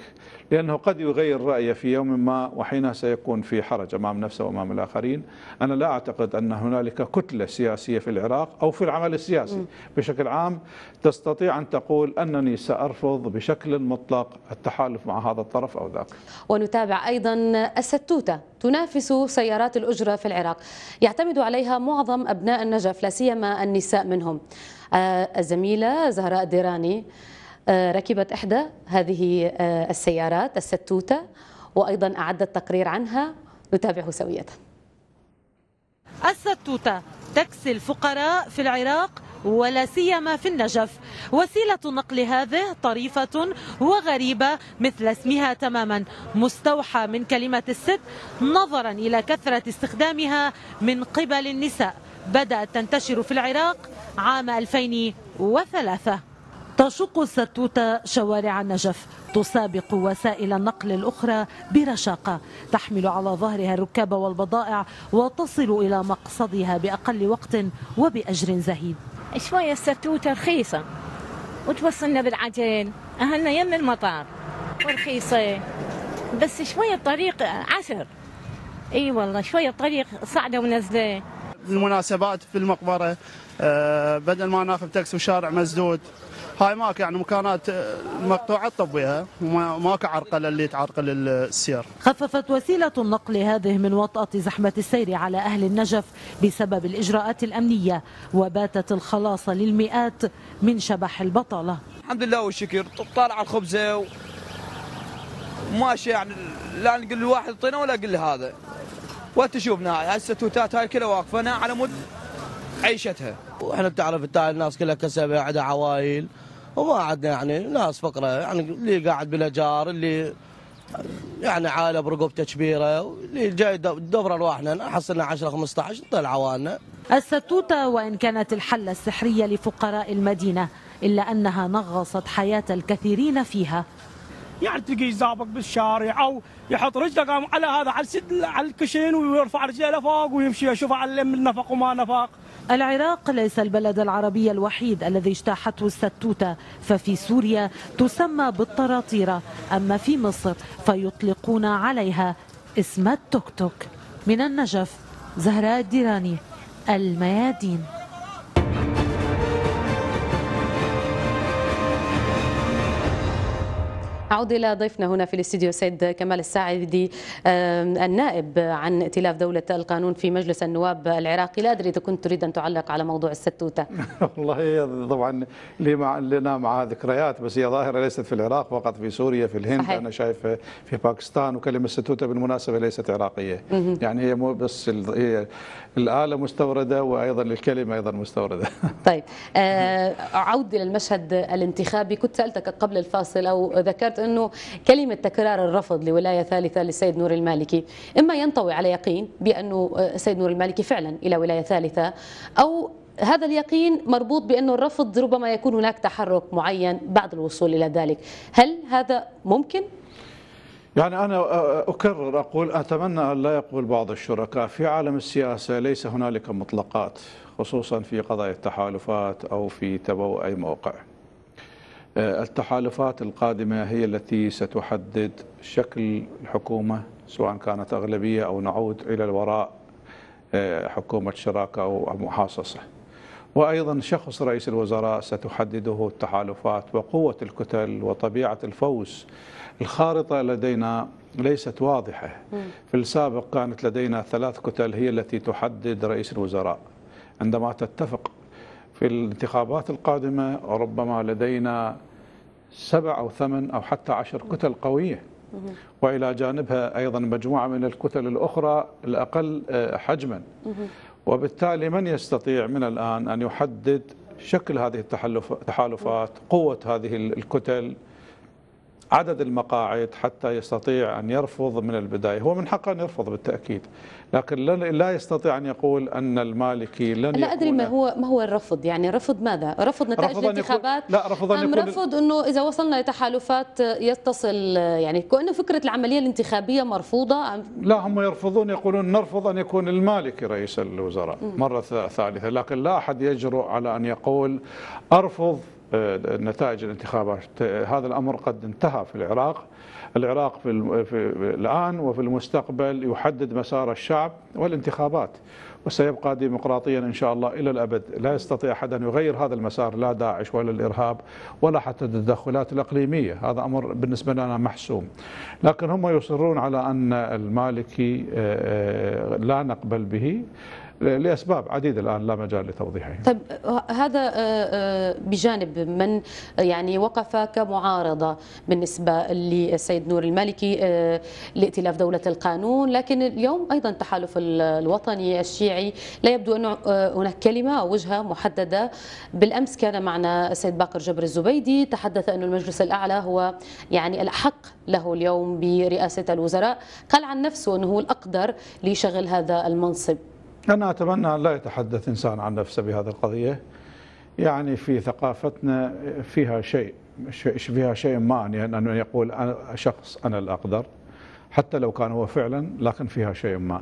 لأنه قد يغير رأيه في يوم ما وحينها سيكون في حرج أمام نفسه وأمام الآخرين. أنا لا أعتقد أن هنالك كتلة سياسية في العراق أو في العمل السياسي بشكل عام تستطيع أن تقول أنني سأرفض بشكل مطلق التحالف مع هذا الطرف أو ذاك. ونتابع أيضا الستوتة تنافس سيارات الأجرة في العراق. يعتمد عليها معظم أبناء النجف لا سيما النساء منهم. آه، الزميلة زهراء ديراني آه، ركبت إحدى هذه آه، السيارات الستوتة وأيضا أعدت تقرير عنها. نتابعه سوية. الستوتة. تكسي الفقراء في العراق ولا سيما في النجف. وسيلة النقل هذه طريفة وغريبة مثل اسمها تماما. مستوحى من كلمة الست نظرا إلى كثرة استخدامها من قبل النساء. بدأت تنتشر في العراق عام 2003 تشق الستوتة شوارع النجف تسابق وسائل النقل الأخرى برشاقة تحمل على ظهرها الركاب والبضائع وتصل إلى مقصدها بأقل وقت وبأجر زهيد. شوية الستوتة رخيصة وتوصلنا بالعجل أهلنا يم المطار ورخيصة بس شوية الطريق عسر إي والله شوية الطريق صعدة ونزلة. المناسبات في المقبرة أه بدل ما ناخذ تاكسي وشارع مسدود. هاي ماك يعني مكانات آه، مقطوعة تطبيها ماك عرقلة اللي تعرقل السير. خففت وسيلة النقل هذه من وطأة زحمة السير على أهل النجف بسبب الإجراءات الأمنية وباتت الخلاص للمئات من شبح البطالة. الحمد لله والشكر. طالع الخبزة و... ماشي يعني لا نقول لواحد طينه ولا أقول هذا. وتشوفنا. هاي الستوتات هاي كلها واقفة على مود عيشتها. وإحنا بتعرف التالي الناس كلها كسبه عندها عوائل وما عندنا يعني ناس فقرة. يعني اللي قاعد بلا جار اللي يعني عائله برقبته كبيره واللي جاي دبر الواحنا حصلنا 10 15 طلع عوالنا. الستوته وإن كانت الحل السحرية لفقراء المدينة إلا أنها نغصت حياة الكثيرين فيها. تلقي يزابق بالشارع أو يحط رجله على هذا على على الكشين ويرفع رجله لفوق ويمشي يشوف على النفق وما نفق. العراق ليس البلد العربي الوحيد الذي اجتاحته الستوتة ففي سوريا تسمى بالطراطيرة أما في مصر فيطلقون عليها اسم التوك توك. من النجف زهراء الديراني الميادين. أعود إلى ضيفنا هنا في الاستديو سيد كمال الساعدي النائب عن ائتلاف دولة القانون في مجلس النواب العراقي. لا أدري إذا كنت تريد أن تعلق على موضوع الستوتة. والله طبعا لي مع لنا معها ذكريات بس هي ظاهرة ليست في العراق فقط في سوريا في الهند صحيح. أنا شايف في باكستان وكلمة ستوتة بالمناسبة ليست عراقية. يعني هي مو بس هي الآلة مستوردة وأيضا الكلمة أيضا مستوردة. طيب أعود إلى المشهد الانتخابي. كنت سألتك قبل الفاصل أو ذكرت أنه كلمة تكرار الرفض لولاية ثالثة للسيد نور المالكي إما ينطوي على يقين بأنه السيد نور المالكي فعلا إلى ولاية ثالثة أو هذا اليقين مربوط بأنه الرفض ربما يكون هناك تحرك معين بعد الوصول إلى ذلك. هل هذا ممكن؟ يعني أنا أكرر أقول أتمنى أن لا يقول بعض الشركاء في عالم السياسة ليس هنالك مطلقات خصوصا في قضايا التحالفات أو في تبوء أي موقع. التحالفات القادمة هي التي ستحدد شكل الحكومة سواء كانت أغلبية أو نعود إلى الوراء حكومة شراكة أو محاصصة. وأيضا شخص رئيس الوزراء ستحدده التحالفات وقوة الكتل وطبيعة الفوز الخارطة لدينا ليست واضحة. في السابق كانت لدينا ثلاث كتل هي التي تحدد رئيس الوزراء. عندما تتفق في الانتخابات القادمة ربما لدينا سبع أو ثمان أو حتى عشر كتل قوية. وإلى جانبها أيضا مجموعة من الكتل الأخرى الأقل حجما. وبالتالي من يستطيع من الآن أن يحدد شكل هذه التحالفات قوة هذه الكتل عدد المقاعد حتى يستطيع أن يرفض من البداية. هو من حقه أن يرفض بالتأكيد لكن لا يستطيع أن يقول أن المالكي لن لا أدري ما هو ما هو الرفض. يعني رفض ماذا؟ رفض نتائج الانتخابات؟ لا رفض أم رفض أنه إذا وصلنا لتحالفات يتصل يعني كأنه فكرة العملية الانتخابية مرفوضة؟ لا هم يرفضون يقولون نرفض أن يكون المالكي رئيس الوزراء. مرة ثالثة لكن لا أحد يجرؤ على أن يقول أرفض نتائج الانتخابات. هذا الأمر قد انتهى في العراق. العراق في, الآن وفي المستقبل يحدد مسار الشعب والانتخابات وسيبقى ديمقراطيا إن شاء الله إلى الأبد. لا يستطيع أحد أن يغير هذا المسار لا داعش ولا الإرهاب ولا حتى التدخلات الإقليمية. هذا أمر بالنسبة لنا محسوم. لكن هم يصرون على أن المالكي لا نقبل به. لأسباب عديدة الآن لا مجال لتوضيحها. طيب هذا بجانب من يعني وقف كمعارضة بالنسبة للسيد نور المالكي لائتلاف دولة القانون، لكن اليوم أيضا التحالف الوطني الشيعي لا يبدو انه هناك كلمة أو وجهة محددة، بالأمس كان معنا السيد باقر جبر الزبيدي تحدث انه المجلس الأعلى هو يعني الأحق له اليوم برئاسة الوزراء، قال عن نفسه أنه هو الأقدر ليشغل هذا المنصب. أنا أتمنى أن لا يتحدث إنسان عن نفسه بهذه القضية. يعني في ثقافتنا فيها شيء فيها شيء ما يعني أنه يقول أنا شخص أنا الأقدر حتى لو كان هو فعلا لكن فيها شيء ما.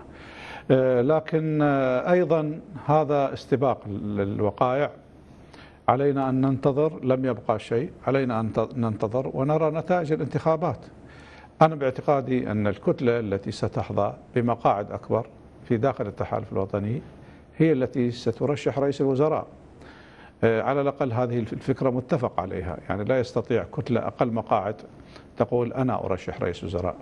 لكن أيضا هذا استباق للوقائع. علينا أن ننتظر لم يبقى شيء. علينا أن ننتظر ونرى نتائج الانتخابات. أنا باعتقادي أن الكتلة التي ستحظى بمقاعد أكبر في داخل التحالف الوطني هي التي سترشح رئيس الوزراء. على الأقل هذه الفكرة متفق عليها. يعني لا يستطيع كتلة أقل مقاعد تقول أنا أرشح رئيس وزراء.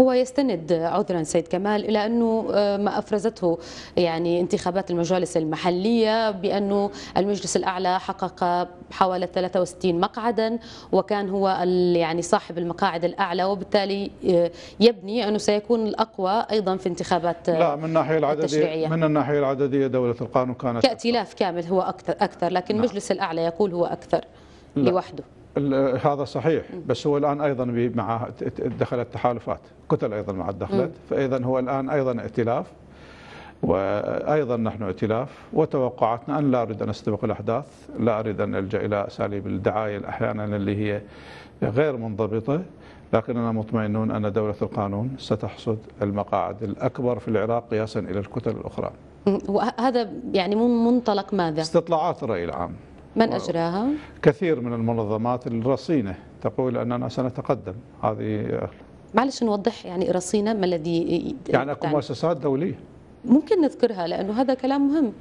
هو يستند عذرا سيد كمال إلى أنه ما أفرزته يعني انتخابات المجالس المحلية بأنه المجلس الأعلى حقق حوالي 63 مقعدا وكان هو يعني صاحب المقاعد الأعلى وبالتالي يبني أنه سيكون الأقوى أيضا في انتخابات لا من الناحيه العددية من الناحية العددية دولة القانون كانت كائتلاف كامل هو أكثر أكثر لكن المجلس نعم. الأعلى يقول هو أكثر لا. لوحده هذا صحيح بس هو الآن أيضا مع دخلت تحالفات كتل أيضا مع دخلت فاذا هو الآن أيضا ائتلاف وأيضا نحن ائتلاف وتوقعاتنا أن لا أريد أن أستبق الأحداث لا أريد أن ألجأ إلى أساليب الدعاية أحيانا اللي هي غير منضبطة لكننا مطمئنون أن دولة القانون ستحصد المقاعد الأكبر في العراق قياسا إلى الكتل الأخرى. وهذا يعني من منطلق ماذا؟ استطلاعات الراي العام. من أجراها؟ كثير من المنظمات الرصينة تقول أننا سنتقدم هذه معلش نوضح يعني رصينة ما الذي يعني أكو مؤسسات دولية. ممكن نذكرها لأنه هذا كلام مهم.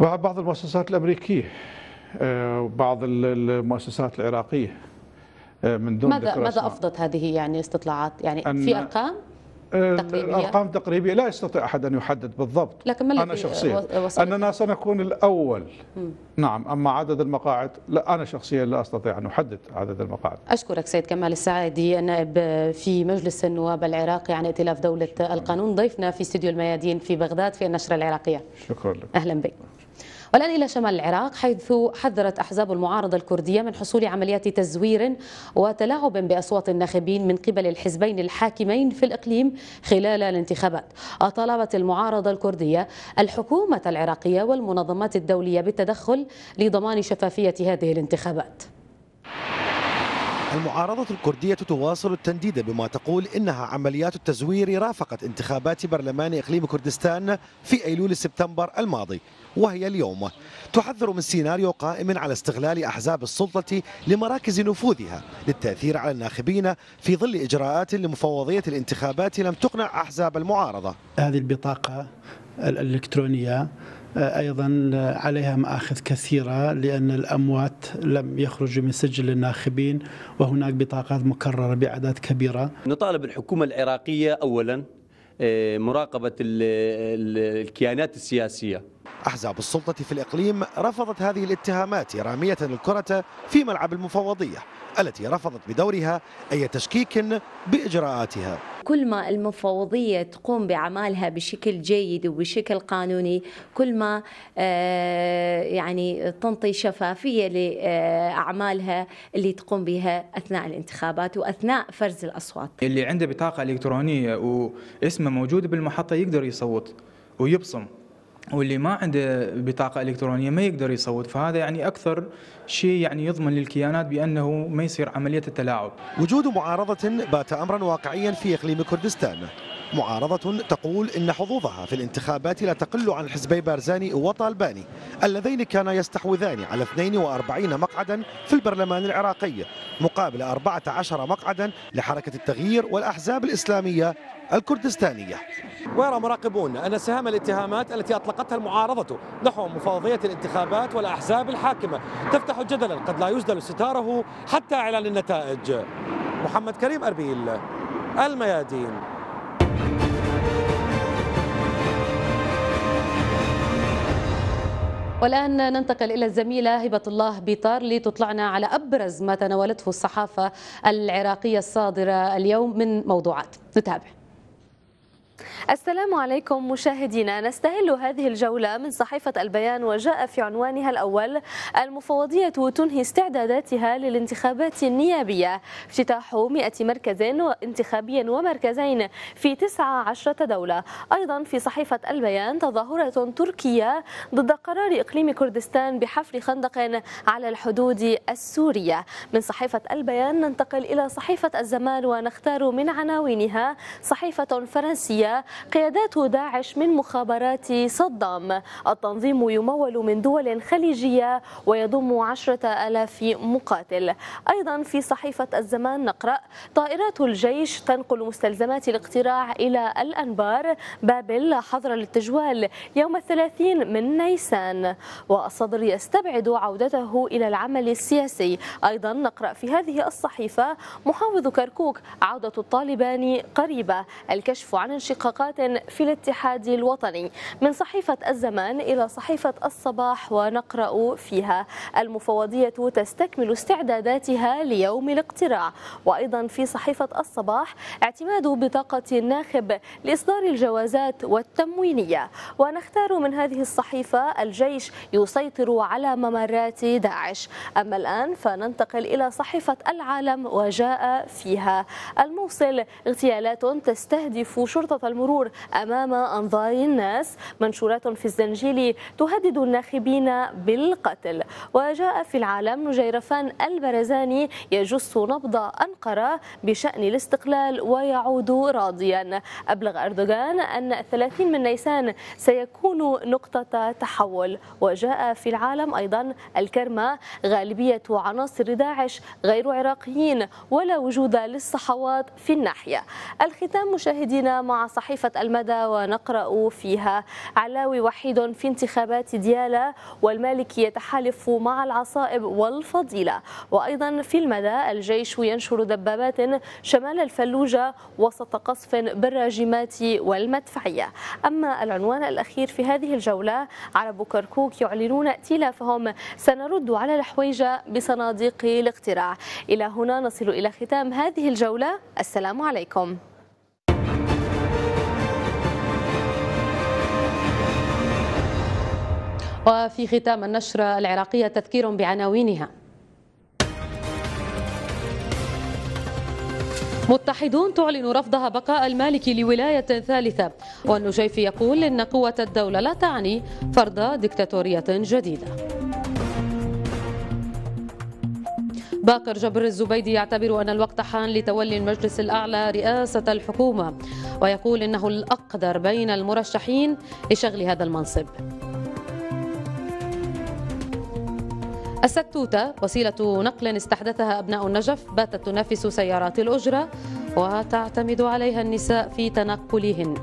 بعض المؤسسات الأمريكية بعض المؤسسات العراقية من دون ماذا ماذا. أفضت هذه يعني استطلاعات؟ يعني في أرقام؟ تقريبية؟ الارقام تقريبية لا يستطيع أحد أن يحدد بالضبط. لكن ما الذي شخصيا؟ أننا سنكون الأول. مم. نعم أما عدد المقاعد لا أنا شخصيا لا أستطيع أن أحدد عدد المقاعد. أشكرك سيد كمال السعادي النائب في مجلس النواب العراقي عن ائتلاف دولة القانون. ضيفنا في استديو الميادين في بغداد في النشرة العراقية. شكرا لك. أهلا بك. والآن إلى شمال العراق حيث حذرت أحزاب المعارضة الكردية من حصول عمليات تزوير وتلاعب بأصوات الناخبين من قبل الحزبين الحاكمين في الإقليم خلال الانتخابات. طالبت المعارضة الكردية الحكومة العراقية والمنظمات الدولية بالتدخل لضمان شفافية هذه الانتخابات. المعارضة الكردية تواصل التنديد بما تقول إنها عمليات التزوير رافقت انتخابات برلمان إقليم كردستان في أيلول سبتمبر الماضي وهي اليوم. تحذر من سيناريو قائم على استغلال أحزاب السلطة لمراكز نفوذها للتأثير على الناخبين في ظل إجراءات لمفوضية الانتخابات لم تقنع أحزاب المعارضة. هذه البطاقة الإلكترونية أيضا عليها مآخذ كثيرة لأن الأموات لم يخرجوا من سجل الناخبين وهناك بطاقات مكررة بأعداد كبيرة. نطالب الحكومة العراقية أولا آه، مراقبة ال- ال- الكيانات السياسية. أحزاب السلطة في الإقليم رفضت هذه الاتهامات رامية الكرة في ملعب المفوضية التي رفضت بدورها أي تشكيك بإجراءاتها. كل ما المفوضية تقوم بعملها بشكل جيد وبشكل قانوني كل ما آه، يعني تنطي شفافية لأعمالها اللي تقوم بها أثناء الانتخابات وأثناء فرز الأصوات. اللي عنده بطاقة إلكترونية واسمه موجود بالمحطة يقدر يصوت ويبصم. واللي ما عنده بطاقة إلكترونية ما يقدر يصوت. فهذا يعني أكثر شيء يعني يضمن للكيانات بأنه ما يصير عملية التلاعب. وجود معارضة بات أمرا واقعيا في إقليم كردستان. معارضة تقول إن حظوظها في الانتخابات لا تقل عن حزبي بارزاني وطالباني اللذين كانا يستحوذان على 42 مقعدا في البرلمان العراقي مقابل 14 مقعدا لحركة التغيير والأحزاب الإسلامية الكردستانية. ويرى مراقبون أن سهام الاتهامات التي أطلقتها المعارضة نحو مفوضية الانتخابات والأحزاب الحاكمة تفتح جدلا قد لا يسدل ستاره حتى إعلان النتائج. محمد كريم أربيل الميادين. والآن ننتقل إلى الزميلة هبة الله بيطار لتطلعنا على أبرز ما تناولته الصحافة العراقية الصادرة اليوم من موضوعات. نتابع. السلام عليكم مشاهدينا. نستهل هذه الجولة من صحيفة البيان وجاء في عنوانها الأول المفوضية تنهي استعداداتها للانتخابات النيابية. افتتاح 100 مركز انتخابي ومركزين في 19 دولة. أيضا في صحيفة البيان تظاهرة تركية ضد قرار إقليم كردستان بحفر خندق على الحدود السورية. من صحيفة البيان ننتقل إلى صحيفة الزمان ونختار من عناوينها صحيفة فرنسية. قيادات داعش من مخابرات صدام. التنظيم يمول من دول خليجية ويضم عشرة ألاف مقاتل. أيضا في صحيفة الزمان نقرأ طائرات الجيش تنقل مستلزمات الاقتراع إلى الأنبار بابل حظر للتجوال يوم الثلاثين من نيسان. والصدر يستبعد عودته إلى العمل السياسي. أيضا نقرأ في هذه الصحيفة محافظ كركوك عودة الطالبان قريبة. الكشف عن انشقاقات في الاتحاد الوطني. من صحيفة الزمان إلى صحيفة الصباح ونقرأ فيها. المفوضية تستكمل استعداداتها ليوم الاقتراع. وأيضا في صحيفة الصباح اعتماد بطاقة الناخب لإصدار الجوازات والتموينية. ونختار من هذه الصحيفة الجيش يسيطر على ممرات داعش. أما الآن فننتقل إلى صحيفة العالم وجاء فيها. الموصل اغتيالات تستهدف شرطة المرور أمام أنظار الناس. منشورات في الزنجيل تهدد الناخبين بالقتل. وجاء في العالم نجيرفان البرزاني يجس نبض أنقرة بشأن الاستقلال ويعود راضيا. أبلغ أردوغان أن 30 من نيسان سيكون نقطة تحول. وجاء في العالم أيضا الكرمة غالبية عناصر داعش غير عراقيين ولا وجود للصحوات في الناحية. الختام مشاهدينا مع صحيفة المدى ونقرأ فيها. علاوي وحيد في انتخابات ديالا والمالكي يتحالف مع العصائب والفضيلة. وأيضا في المدى الجيش ينشر دبابات شمال الفلوجة وسط قصف بالراجمات والمدفعية. أما العنوان الأخير في هذه الجولة عرب كركوك يعلنون ائتلافهم. سنرد على الحويجة بصناديق الاقتراع. إلى هنا نصل إلى ختام هذه الجولة. السلام عليكم. وفي ختام النشرة العراقية تذكير بعناوينها. متحدون تعلن رفضها بقاء المالكي لولاية ثالثة. والنجيفي يقول إن قوة الدولة لا تعني فرض ديكتاتورية جديدة. باقر جبر الزبيدي يعتبر أن الوقت حان لتولي المجلس الأعلى رئاسة الحكومة ويقول إنه الأقدر بين المرشحين لشغل هذا المنصب. الستوتة وسيلة نقل استحدثها أبناء النجف باتت تنافس سيارات الأجرة وتعتمد عليها النساء في تنقلهن.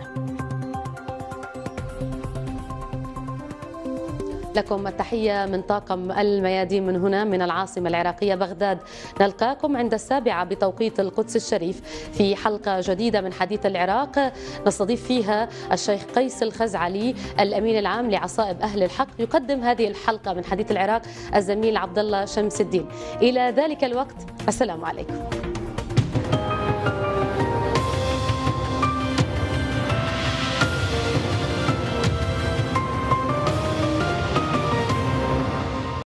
لكم التحية من طاقم الميادين من هنا من العاصمة العراقية بغداد. نلقاكم عند السابعة بتوقيت القدس الشريف في حلقة جديدة من حديث العراق. نستضيف فيها الشيخ قيس الخزعلي الأمين العام لعصائب أهل الحق. يقدم هذه الحلقة من حديث العراق الزميل عبد الله شمس الدين. إلى ذلك الوقت السلام عليكم.